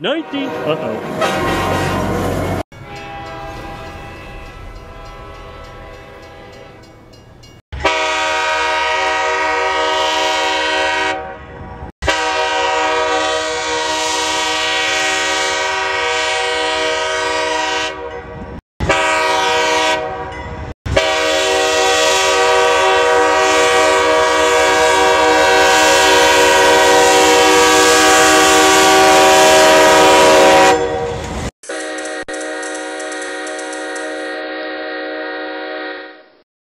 19. Uh oh.